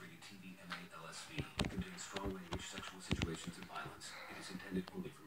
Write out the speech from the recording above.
rated TV MA LSV. Contains strong language, sexual situations, and violence. It is intended only for.